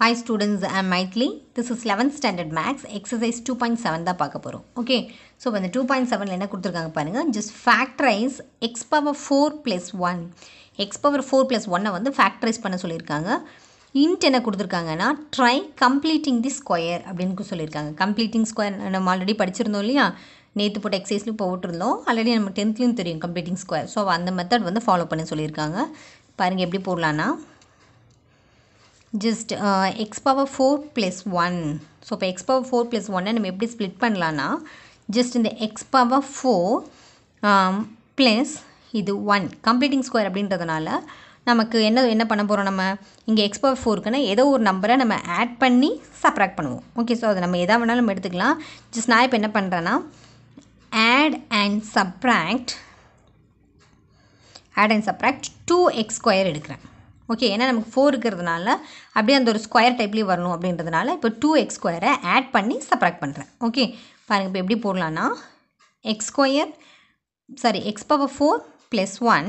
Hi students students, I am Maithili. This is 11th standard max, exercise 2.7 தான் பார்க்க போகிறோம் okay so இப்போ இந்த டூ பாயிண்ட் செவனில் என்ன கொடுத்துருக்காங்க பாருங்கள் just factorise X power four plus one X power four plus ஒன்னை வந்து ஃபேக்டரைஸ் பண்ண சொல்லியிருக்காங்க. இன்ட் என்ன கொடுத்துருக்காங்கன்னா ட்ரை கம்ப்ளீட்டிங் தி ஸ்கொயர் அப்படின்னு சொல்லியிருக்காங்க. கம்ப்ளீட்டிங் ஸ்கொயர் நம்ம ஆல்ரெடி படிச்சிருந்தோம் இல்லையா? நேற்று போட்ட எக்ஸசைஸ்லையும் போட்டிருந்தோம். ஆல்ரெடி நம்ம டென்த்லேயும் தெரியும் கம்ப்ளீட்டிங் ஸ்கொயர் ஸோ அந்த மெத்தட் வந்து ஃபாலோ பண்ண சொல்லியிருக்காங்க. பாருங்கள் எப்படி போடலான்னா just X power four plus one so இப்போ எக்ஸ் பவர் ஃபோர் ப்ளஸ் ஒன்னை நம்ம எப்படி ஸ்ப்ளிட் பண்ணலான்னா ஜஸ்ட் இந்த எக்ஸ் பவர் ஃபோர் ப்ளஸ் இது ஒன் கம்ப்ளீட்டிங் ஸ்கொயர் அப்படின்றதுனால நமக்கு என்ன என்ன பண்ண போகிறோம் நம்ம? இங்கே எக்ஸ் பவர் ஃபோருக்குன்னா ஏதோ ஒரு நம்பரை நம்ம ஆட் பண்ணி சப்ராக்ட் பண்ணுவோம். ஓகே ஸோ அதை நம்ம எதாக வேணாலும் நம்ம எடுத்துக்கலாம். ஜஸ்ட் நான் இப்போ என்ன பண்ணுறேன்னா add and subtract add and subtract two X square எடுக்கிறேன். ஓகே ஏன்னா நமக்கு ஃபோர் இருக்கிறதுனால அப்படியே அந்த ஒரு ஸ்கொயர் டைப்லேயே வரணும் அப்படின்றதுனால இப்போ டூ எக்ஸ் ஸ்கொயரை ஆட் பண்ணி சப்ராக்ட் பண்ணுறேன் ஓகே பாருங்கள் இப்போ எப்படி போடலான்னா X square sorry X power four plus one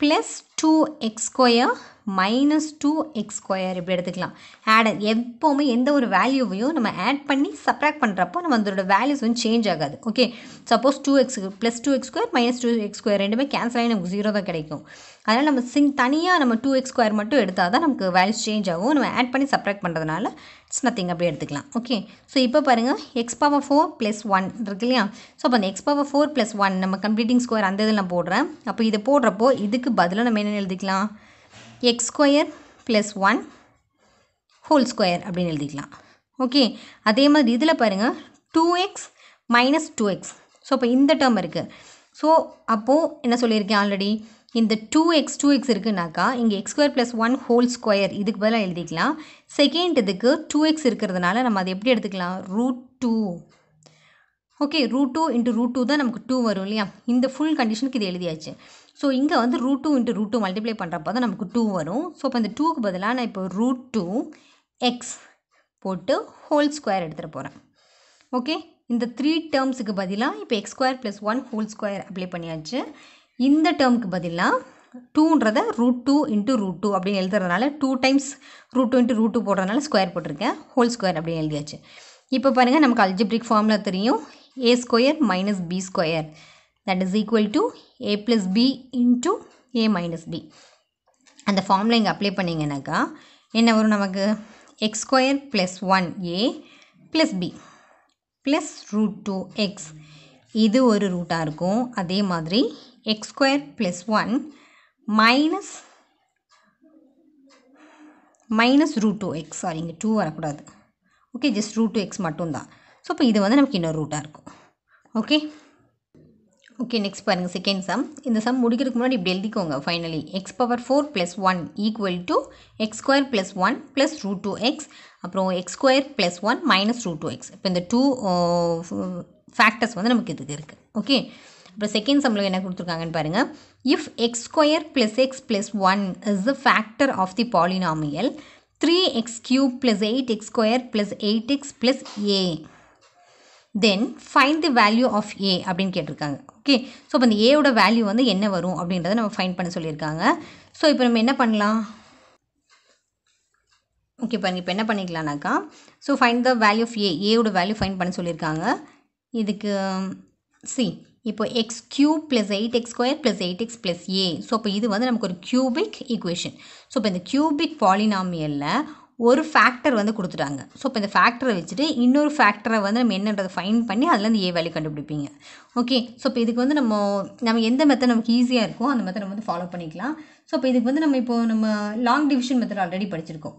plus two X square minus two X square இப்படி எடுத்துக்கலாம். ஆட் எப்போவுமே எந்த ஒரு வேல்யூவையும் நம்ம ஆட் பண்ணி சப்ராக்ட் பண்ணுறப்போ நம்ம அதோட வேல்யூஸ் வந்து சேஞ்ச் ஆகாது. Okay suppose two X plus two X square minus two X square ரெண்டுமே கேன்சல் ஆகி நமக்கு ஜீரோ தான் கிடைக்கும். அதனால் நம்ம சிங் தனியாக நம்ம டூ எக்ஸ் ஸ்கொயர் மட்டும் எடுத்தால் தான் நமக்கு வேல்யூஸ் சேஞ்ச் ஆகும். நம்ம ஆட் பண்ணி சப்ராக்ட் பண்ணுறதுனால இட்ஸ் நத்திங் அப்படியே எடுத்துக்கலாம். ஓகே ஸோ இப்போ பாருங்கள் X power four plus one இருக்கு இல்லையா? ஸோ அப்போ அந்த X power four plus one நம்ம கம்ப்ளீட்டிங் ஸ்கொயர் அந்த இதில் நான் போடுறேன். அப்போ இதை போடுறப்போ இதுக்கு பதிலாக நம்ம என்ன எழுதிக்கலாம். X square plus one whole square அப்படின்னு எழுதிக்கலாம். ஓகே அதே மாதிரி இதில் பாருங்கள் two X minus two X so அப்போ இந்த டேர்ம் இருக்குது ஸோ அப்போது என்ன சொல்லியிருக்கேன் ஆல்ரெடி இந்த டூ எக்ஸ் டூ எக்ஸ் இருக்குனாக்கா இங்கே X square plus one whole square இதுக்கு பதிலாக எழுதிக்கலாம். செகண்ட் இதுக்கு டூ எக்ஸ் இருக்கிறதுனால நம்ம அதை எப்படி எடுத்துக்கலாம்? Root two okay root two into root two தான் நமக்கு டூ வரும் இல்லையா? இந்த ஃபுல் கண்டிஷனுக்கு இது எழுதியாச்சு. ஸோ இங்கே வந்து root two into root two multiply பண்ணுறப்போ தான் நமக்கு டூ வரும். ஸோ இப்போ இந்த டூக்கு பதிலாக நான் இப்போ ரூட் டூ எக்ஸ் போட்டு ஹோல் ஸ்கொயர் எடுத்துகிட்டு போகிறேன் ஓகே இந்த த்ரீ டேர்ம்ஸுக்கு பதிலாக இப்போ X square plus one whole square apply பண்ணியாச்சு. இந்த டேர்முக்கு பதிலாக டூன்றதை root two into root two அப்படின்னு எழுதுறதுனால two times root two into root two போடுறதுனால ஸ்கொயர் போட்டிருக்கேன். ஹோல் ஸ்கொயர் அப்படின்னு எழுதியாச்சு. இப்போ பாருங்கள் நமக்கு அல்ஜிப்ரிக் ஃபார்மில் தெரியும். A square minus B square that is equal to A plus B into A minus B அந்த ஃபார்மில் இங்கே அப்ளை பண்ணிங்கனாக்கா என்ன வரும் நமக்கு? X square plus one A plus B plus root two x இது ஒரு ரூட்டாக இருக்கும். அதே மாதிரி x square plus one minus minus root two x sorry இங்கே டூ வரக்கூடாது. Okay just root two x மட்டும்தான். ஸோ இப்போ இது வந்து நமக்கு இன்னொரு ரூட்டாக இருக்கும். ஓகே ஓகே நெக்ஸ்ட் பாருங்கள் செகண்ட் சம் இந்த சம் முடிக்கிறதுக்கு முன்னாடி இப்படி எழுதிக்கோங்க finally x power four plus one equal to x square plus one plus root two x அப்புறம் x square plus one minus root two x இப்போ இந்த டூ ஃபேக்டர்ஸ் வந்து நமக்கு இதுக்கு இருக்குது ஓகே அப்புறம் செகண்ட் சம்மில் என்ன கொடுத்துருக்காங்கன்னு பாருங்கள் if x square plus x plus one is the factor of the polynomial three x cube plus eight x square plus eight x plus A then find the value of A அப்படின்னு கேட்டிருக்காங்க. Okay so இப்போ இந்த ஏவோட value வந்து என்ன வரும் அப்படின்றத நம்ம ஃபைண்ட் பண்ண சொல்லியிருக்காங்க. ஸோ இப்போ நம்ம என்ன பண்ணலாம்? ஓகே பாருங்க. இப்போ என்ன பண்ணிக்கலாம்னாக்கா so find the value of A ஏவோட வேல்யூ ஃபைண்ட் பண்ண சொல்லியிருக்காங்க. இதுக்கு சி இப்போ x cube plus eight x square plus eight x plus A so இப்போ இது வந்து நமக்கு ஒரு கியூபிக் ஈக்குவேஷன் ஸோ இப்போ இந்த கியூபிக் பாலினாமியலில் ஒரு ஃபேக்டர் வந்து கொடுத்துட்டாங்க. ஸோ இப்போ இந்த ஃபேக்டரை வச்சுட்டு இன்னொரு ஃபேக்டரை வந்து நம்ம என்னன்றதை ஃபைன் பண்ணி அதுலேருந்து ஏ வேல்யூ கண்டுபிடிப்பீங்க. ஓகே ஸோ இப்போ இதுக்கு வந்து நம்ம நம்ம எந்த மெத்தட் நமக்கு ஈஸியாக இருக்கோ அந்த மெத்தட் நம்ம வந்து ஃபாலோ பண்ணிக்கலாம். ஸோ இப்போ இதுக்கு வந்து நம்ம இப்போ நம்ம லாங் டிவிஷன் மெத்தட் ஆல்ரெடி படிச்சிருக்கோம்.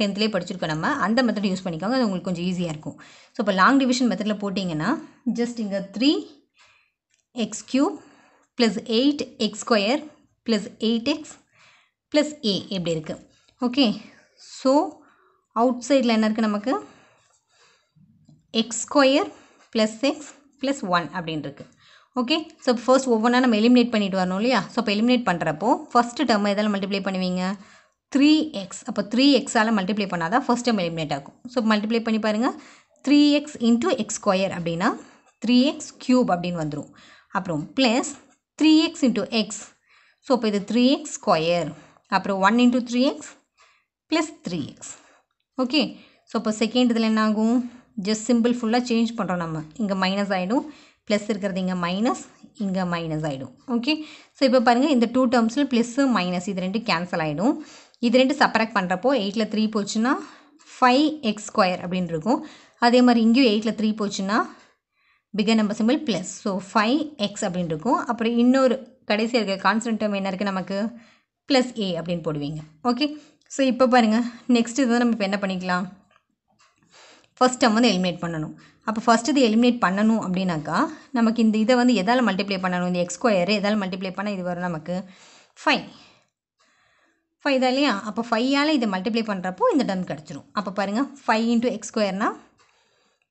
டென்த்லேயே படிச்சிருக்கோம் நம்ம. அந்த மெத்தட் யூஸ் பண்ணிக்கோங்க. அது உங்களுக்கு கொஞ்சம் ஈஸியாக இருக்கும். ஸோ இப்போ லாங் டிவிஷன் மெத்தடில் போட்டிங்கன்னா ஜஸ்ட் இங்கே three x cube plus eight x square plus eight x plus A எப்படி இருக்குது ஓகே ஸோ அவுட் சைடில் என்ன இருக்குது நமக்கு? X square plus x plus one அப்படின்ருக்கு okay so first ஒவ்வொன்றா நம்ம எலிமினேட் பண்ணிட்டு வரணும் இல்லையா? ஸோ இப்போ எலிமினேட் பண்ணுறப்போ ஃபஸ்ட்டு டேர்ம் எதால் மல்டிப்ளை பண்ணுவீங்க? த்ரீ எக்ஸ் அப்போ த்ரீ எக்ஸால் மல்டிப்ளை பண்ணால் தான் ஃபஸ்ட் டைம் எலிமினேட் ஆகும். ஸோ மல்டிப்ளை பண்ணி பாருங்கள் three x into x square அப்படின்னா த்ரீ எக்ஸ் க்யூப் அப்படின்னு வந்துடும் அப்புறம் plus three x into x so இப்போ இது த்ரீ எக்ஸ் ஸ்கொயர் அப்புறம் one into three x plus three x okay so இப்போ செகண்ட் இதில் என்ன ஆகும் ஜஸ்ட் சிம்பிள் ஃபுல்லாக சேஞ்ச் பண்ணுறோம் நம்ம. இங்கே மைனஸ் ஆகிடும் ப்ளஸ் இருக்கிறது இங்கே மைனஸ் இங்கே மைனஸ் ஆகிடும் ஓகே ஸோ இப்போ பாருங்கள் இந்த டூ டேர்ம்ஸில் ப்ளஸ்ஸு மைனஸ் இது ரெண்டு கேன்சல் ஆகிடும் இது ரெண்டு சப்ராக்ட் பண்ணுறப்போ எயிட்டில் த்ரீ போச்சுன்னா ஃபைவ் எக்ஸ் ஸ்கொயர் அப்படின்னு இருக்கும். அதே மாதிரி இங்கேயும் எயிட்டில் த்ரீ போச்சுன்னா figure number simple plus so five x அப்படின்னு இருக்கும். அப்புறம் இன்னொரு கடைசியாக இருக்க கான்ஸ்டன்ட் டேர்ம் என்ன இருக்குது நமக்கு? ப்ளஸ் ஏ அப்படின்னு போடுவீங்க. ஓகே ஸோ இப்போ பாருங்கள் நெக்ஸ்ட் இது நம்ம இப்போ என்ன பண்ணிக்கலாம்? ஃபஸ்ட் டேர்ம் வந்து எலிமினேட் பண்ணணும். அப்போ ஃபஸ்ட் இது எலிமினேட் பண்ணணும் அப்படின்னாக்கா நமக்கு இந்த இதை வந்து எதால் மல்டிப்ளை பண்ணணும்? இந்த எக்ஸ்கொயர் எதால் மல்டிப்ளை பண்ணால் இது வரும் நமக்கு ஃபைவ் ஃபைவ் தான் இல்லையா? அப்போ ஃபைவால் இதை மல்டிப்ளை பண்ணுறப்போ இந்த டேர்ம் கிடச்சிரும். அப்போ பாருங்கள் ஃபைவ் இன்ட்டு எக்ஸ் ஸ்கொயர்னால்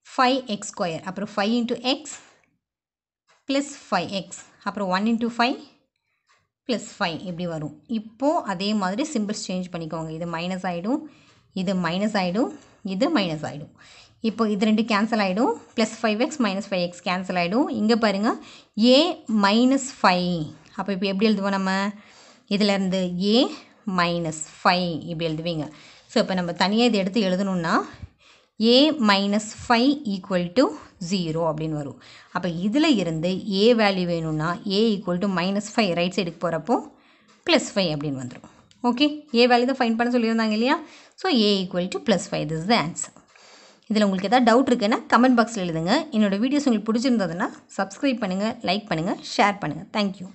ஃபைவ் எக்ஸ் ஸ்கொயர் அப்புறம் five into x plus five x அப்புறம் one into five plus five இப்படி வரும். இப்போது அதே மாதிரி சிம்பிள்ஸ் சேஞ்ச் பண்ணிக்கோங்க. இது மைனஸ் ஆகிடும் இது மைனஸ் ஆகிடும் இது மைனஸ் ஆகிடும் இப்போ இது ரெண்டு கேன்சல் ஆகிடும் plus five x minus five x cancel ஆகிடும் இங்கே பாருங்கள் ஏ மைனஸ் ஃபைவ் அப்போ இப்போ எப்படி எழுதுவோம் நம்ம? இதிலேருந்து ஏ மைனஸ் ஃபைவ் இப்படி எழுதுவீங்க. ஸோ இப்போ நம்ம தனியாக இதை எடுத்து எழுதணுன்னா A minus five equal to zero அப்படின்னு வரும். அப்போ இதில் இருந்து ஏ வேல்யூ வேணும்னா A equal to minus five right சைடுக்கு போகிறப்போ ப்ளஸ் ஃபைவ் அப்படின்னு வந்துடும் ஓகே ஏ வேல்யூ தான் ஃபைன் பண்ண சொல்லியிருந்தாங்க இல்லையா? So A equal to plus five this the answer இதில் உங்களுக்கு எதாவது டவுட் இருக்குன்னா கமெண்ட் பாக்ஸில் எழுதுங்க. என்னோடய வீடியோஸ் உங்களுக்கு பிடிச்சிருந்ததுன்னா சப்ஸ்கிரைப் பண்ணுங்கள் லைக் பண்ணுங்கள் ஷேர் பண்ணுங்கள் தேங்க்யூ